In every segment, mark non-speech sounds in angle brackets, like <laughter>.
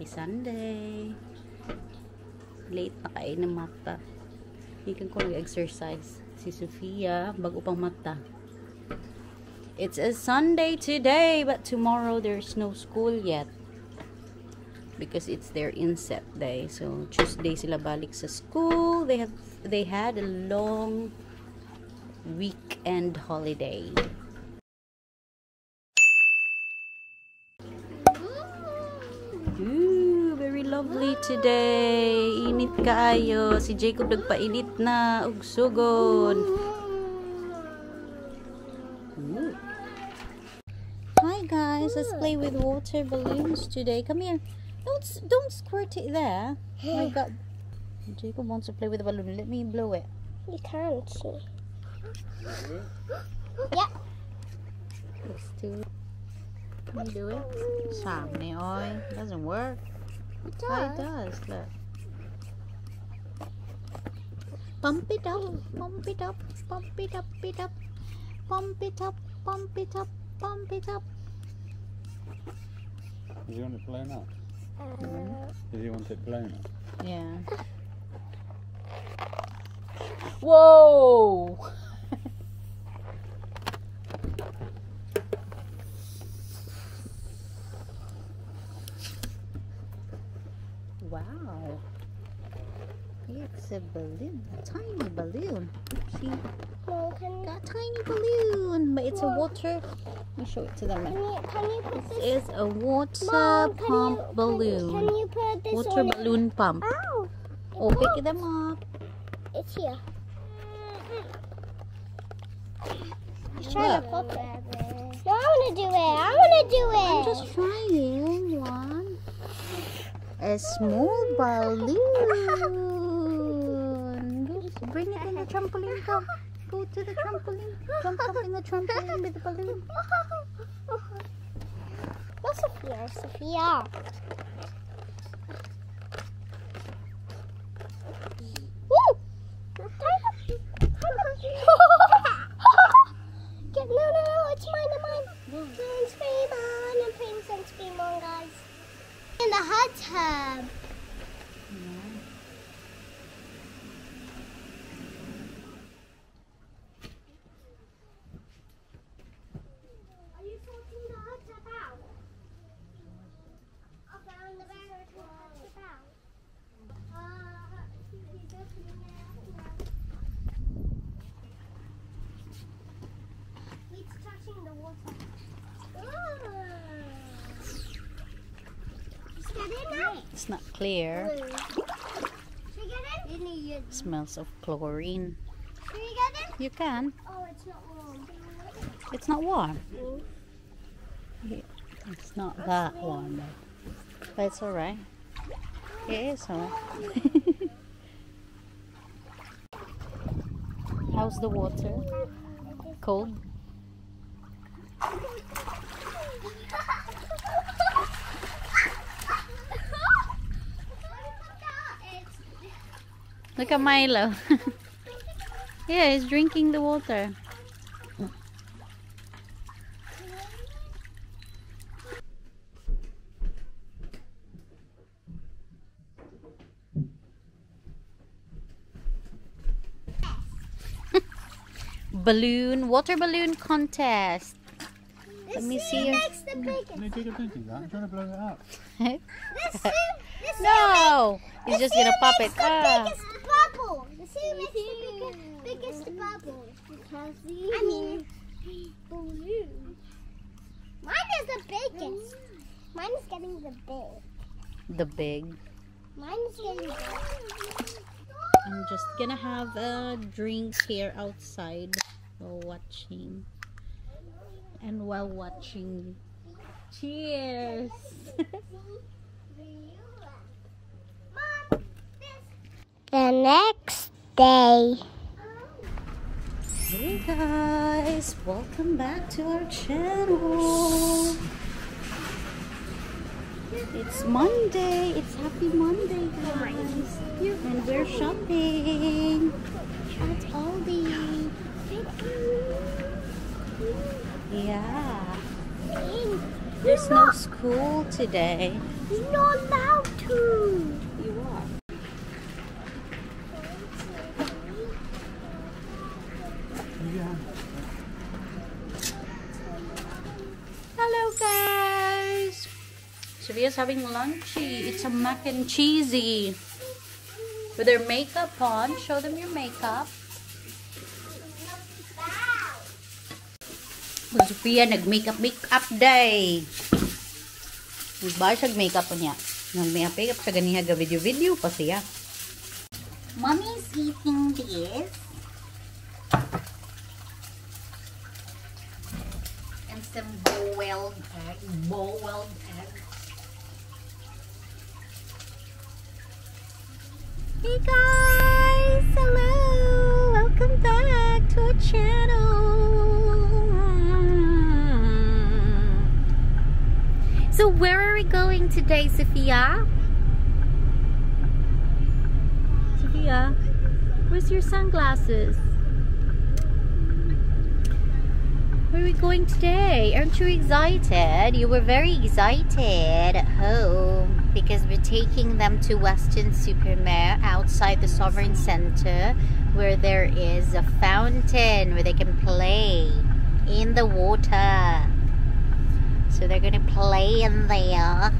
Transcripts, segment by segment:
Happy Sunday. Late na kain ng mata. Ikan ko nag-exercise. Si Sofia, bago pang mata. It's a Sunday today, but tomorrow there's no school yet. Because it's their inset day. So, Tuesday sila balik sa school. They have they had a long weekend holiday. Ooh, very lovely today. Init kaayo. Si Jacob nagpainit na og sugod. Ooh. Hi guys, let's play with water balloons today. Come here. Don't don't squirt it there. Oh my god. Jacob wants to play with the balloon. Let me blow it. You can't see. Yeah. Let's do it. Can you do it? Sammy, oi. Doesn't work. It Oh, it does. Look. Pump it up, pump it up, pump it up, it up, pump it up, pump it up, pump it up. Does he want it blown up? Uh, Does he want it blown up? Yeah. Whoa! It's a balloon, a tiny balloon. See, well, got a tiny balloon, but it's a water. Let me show it to them. can you can you put This this? is a water Mom, pump you, balloon. Can, you put this Water on it? balloon pump. Ow! Oh, pick them up. It's here. He's trying to Look. pop it. No, I want to do it. I want to do it. I'm just trying one. A small balloon. <laughs> Bring it in the trampoline. Go, go to the trampoline. Jump up in the trampoline with the balloon. <laughs> No, Sophia. Sophia. Woo! Get, no, no, no, it's mine, it's mine. Sunscreen on. I'm putting sunscreen on, guys. In the hot tub. Are you sorting the hot tub out? I found the bear to hot tub out. Uh, it. He's touching the water. Now. It's not clear. Didn't smells of chlorine. Get in? You can. Oh, it's not warm. It's not warm. It's not that warm. though. But it's alright. It is alright. <laughs> How's the water? Cold? Look at Milo. <laughs> yeah, he's drinking the water. Balloon, water balloon contest. Let me see your- Makes the biggest. No, Jacob, don't do that. I'm trying to blow it up. This suit, this no! He's just gonna pop it. The Ah. biggest bubble. The suit makes the biggest, biggest bubble. Because I mean, balloon. Mine is the biggest. Mine is getting the big. The big. Mine is getting big. I'm just gonna have a drink here outside while watching. And while watching. Cheers! <laughs> The next day. Hey guys, welcome back to our channel. It's Monday. It's happy Monday, guys. And we're shopping at Aldi. Yeah. There's no school today. Not allowed to. You are. Yeah. Hello guys! Sophia's having lunchy. It's a mac and cheesy. With their makeup on. Show them your makeup. Kung Sophia, nag-makeup makeup day. Nagbayad siya makeup po niya. Nag-makeup makeup sa ganiha ga video-video pa siya. Mommy's eating this. And some boiled egg. Boiled Hey guys! Hello! Welcome back to our channel! So where are we going today, Sophia? Sophia, where's your sunglasses? Where are we going today? Aren't you excited? You were very excited at home because we're taking them to Weston-super-Mare outside the Sovereign Center where there is a fountain where they can play in the water. So they're gonna play in there.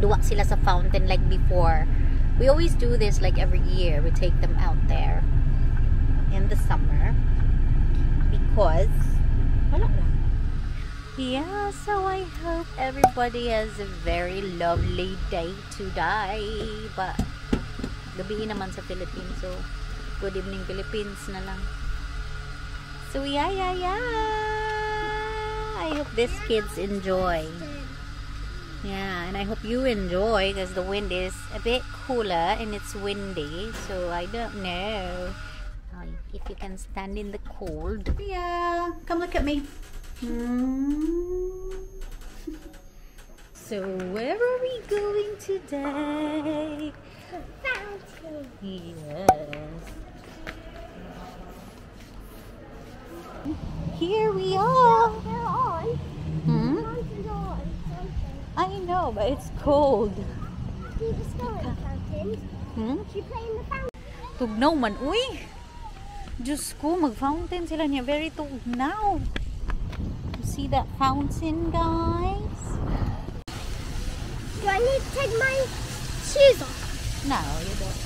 Duwa sila sa fountain like before. We always do this like every year. We take them out there in the summer because wala. Yeah, so I hope everybody has a very lovely day today. But gabi naman sa Philippines, so good evening Philippines na lang. So yeah, yeah, yeah. I hope these kids enjoy. Yeah, and I hope you enjoy because the wind is a bit cooler and it's windy, so I don't know if you can stand in the cold. Yeah, come look at me. Hmm. <laughs> So, where are we going today? Fountain. Yes. Here we are. They're on. Hmm? Fountain's on. I know, but it's cold. You just go in the fountain. Hmm? You play in the fountain. Tugnaw man, uy! Diyos ko, mag-fountain sila niya. Very tugnaw. See that fountain, guys? Do I need to take my shoes off? No, you don't.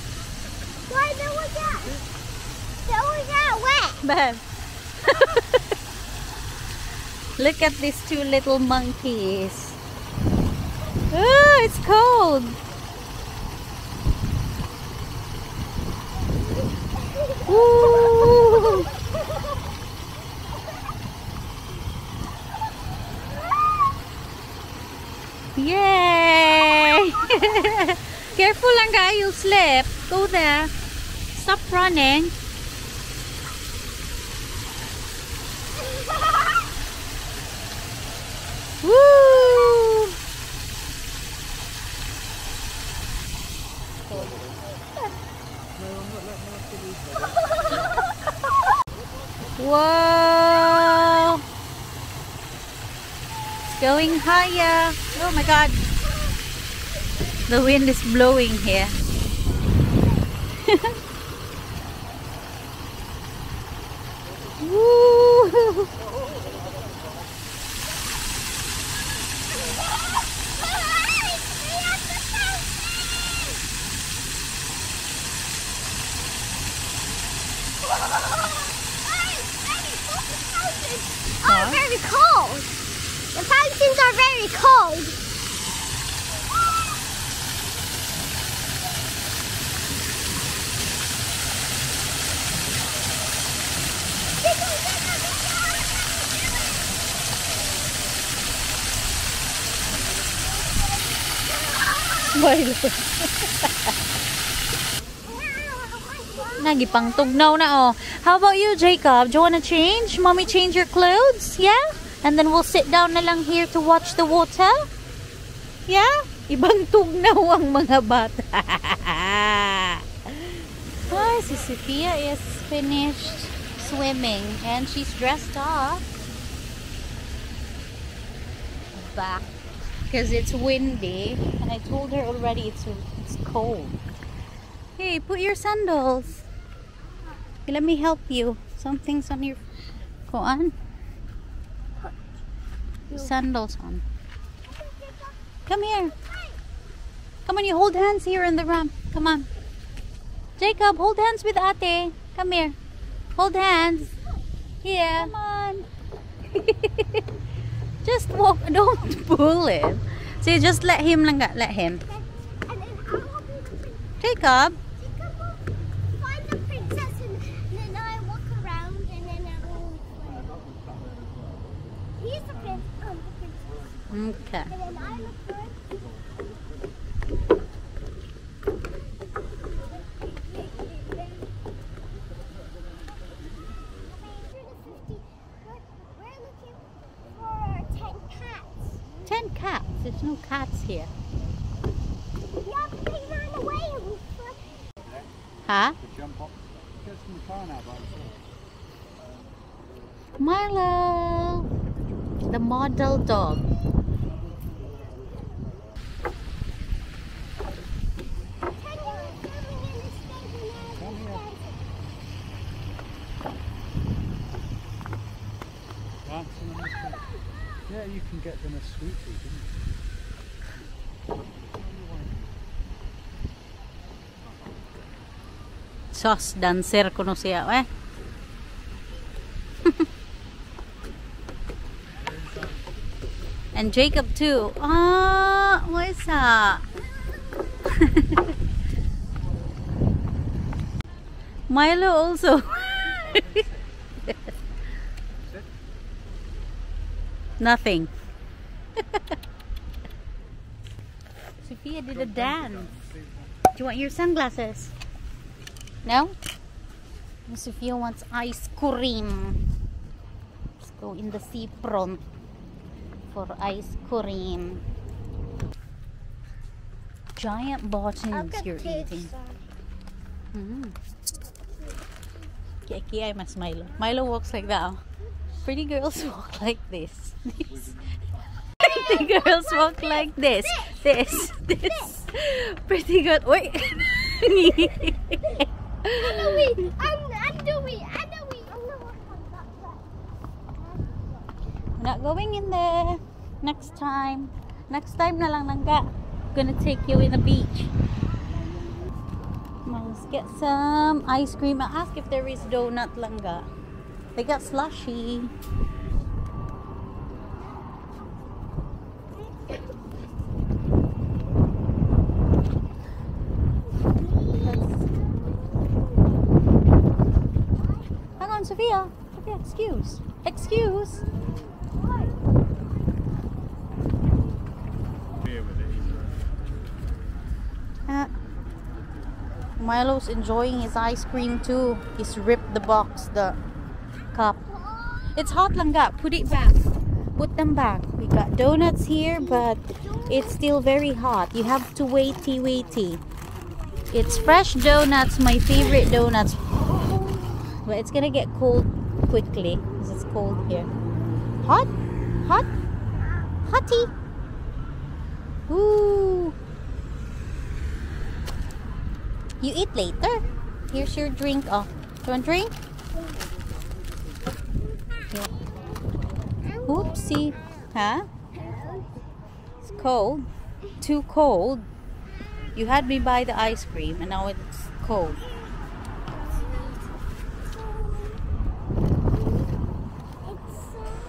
Why there was that? There was that wet. Babe. <laughs> Look at these two little monkeys. Oh, it's cold. <laughs> Woo! Careful lang guys, you'll slip. Go there. Stop running. Woo! Whoa! It's going higher. Oh my god. The wind is blowing here. <laughs> Woo! Oh, <laughs> very cold. The fountains are very cold. <laughs> Well, Nagipang tugnaw na oh. How about you, Jacob? Do you want to change? Mommy change your clothes? Yeah? And then we'll sit down na lang here to watch the water? Yeah? Ibang tugnaw ang mga bata. <laughs> Ay, si Sophia is finished swimming and she's dressed up. back because it's windy and I told her already it's it's cold. Hey, put your sandals. Let me help you. Something's on your go on. Sandals on. Come here. Come on, you hold hands here in the ramp. Come on. Jacob, hold hands with Ate. Come here. Hold hands. Here. Come on. <laughs> just walk. <laughs> Don't pull him. See, just let him lang. Let him. And then I'll help you to bring Jacob. Jacob will find the princess and then I walk around and then I will He's the prince, um, the princess. Okay. And then I look for We're looking for ten cats. Ten cats. There's no cats here. Yeah, but they ran away and we fl- Huh? To jump up. Get some car now, by the Milo. The model dog. Can you filming in the stable now? Come here. Milo, the model dog. Yeah, you can get them a sweetie, didn't you? Sos dancer kuno siya eh. <laughs> and Jacob too. Ah, what is that? Milo also. <laughs> Nothing. <laughs> Sophia did a dance. Do you want your sunglasses? No? Sophia wants ice cream. Let's go in the seafront for ice cream. Giant buttons you're eating. Mm. Kaya kaya mas Milo. Milo walks like that. oh. Pretty girls <laughs> walk like this. This. Pretty girls walk like this. This. This. Pretty good. Wait. <laughs> That side. We're not going in there. Next time. Next time na lang nangga. Gonna take you in the beach. Let's get some ice cream. I'll ask if there is donut langga. They got slushy. Hang on, Sophia. Sophia, excuse. Excuse. Here with it. Uh, Milo's enjoying his ice cream too. He's ripped the box, the cup. It's hot lang ga. Put it back. Put them back. We got donuts here, but it's still very hot. You have to waity, waity. It's fresh donuts, my favorite donuts. But it's gonna get cold quickly because it's cold here. Hot? Hot? Hotty? Ooh. You eat later. Here's your drink. Oh, you want drink? Oopsie. Huh? It's cold. Too cold. You had me buy the ice cream and now it's cold.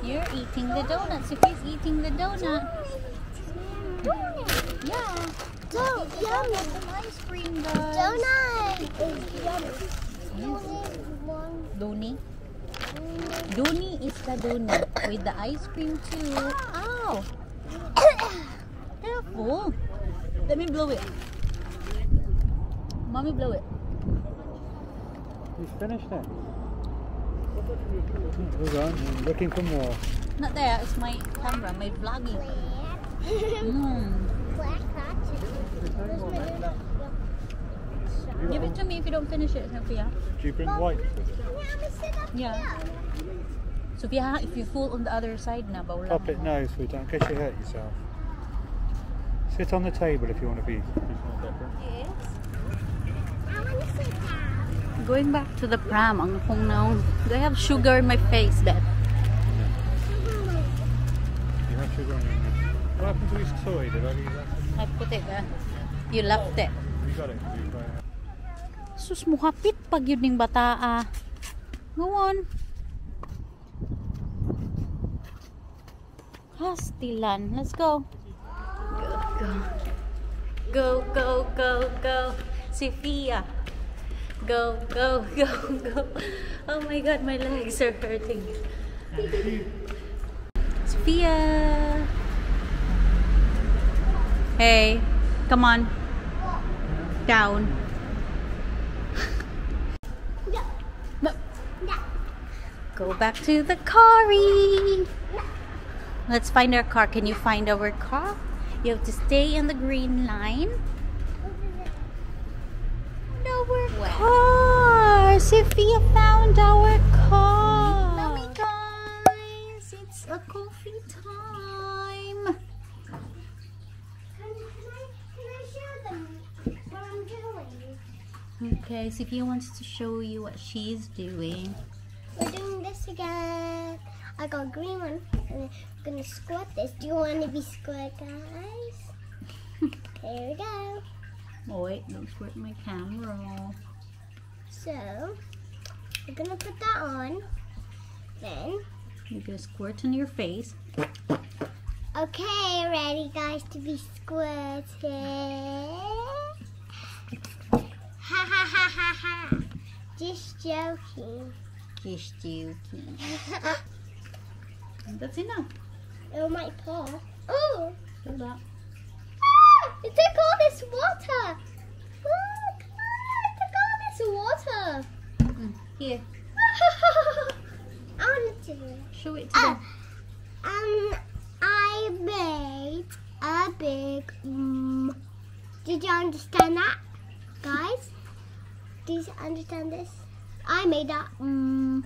You're eating the donut. Sophie's eating the donut. Donut. Yeah. Don't yummy. Some ice cream, guys. Donut is yummy. Donut is one. Doni. Doni is the donut with the ice cream too. Ow! Careful. <coughs> Let me blow it. Mommy blow it. You finished it? Hold on, I'm looking for more. Not there. It's my camera, my vlogging. Mm. Black Give it to me if you don't finish it, Sophia. Do you bring white with it? sit up Yeah. here. Sophia, if you fall on the other side na, bawal Pop it no, sweetheart, in case you hurt yourself. Sit on the table if you want to be. Yes. I want to sit down. Going back to the pram, ang kung naong, do I have sugar in my face, Dad? You have sugar on your nose. What happened to his toy? Did I leave that? I put it, there. you left it. You got it. Sus, muhapit pag yun ning bataa. Go on. Hastilan. Let's go. Go, go. Go, go, go, go. Sophia. Go, go, go, go. Oh my god, my legs are hurting. Sophia. Hey, come on. Down. Go back to the car. Let's find our car. Can you find our car? You have to stay in the green line. Our car. Sophia found our car. Mommy, guys, it's a coffee time. Can, can, I, can I show them what I'm doing? Okay, Sophia wants to show you what she's doing. This again. I got a green one. And I'm gonna squirt this. Do you want to be squirt, guys? <laughs> Here we go. Oh wait, don't squirt my camera. So, we're gonna put that on. Then, You're gonna squirt on your face. okay, ready, guys, to be squirted. Ha ha ha ha ha. Just joking. Kiss joking. That's enough. Oh, my paw. Oh, Do that. ah, it took all this water. Look, ah, it took all this water. Mm, Here, I want to do it. show it to them. um, I made a big. Mm, did you understand that, guys? Did you understand this? I made that. Mm,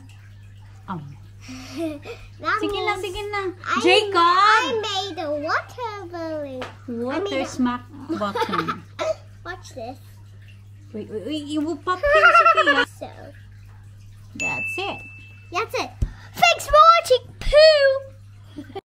Um, <laughs> that sige na, sige na. I, Jacob! I made a water balloon. Water smack <laughs> button. Watch this. wait, wait, wait. You will pop here, Sophia. <laughs> So, That's it. that's it. Thanks for watching. Poo.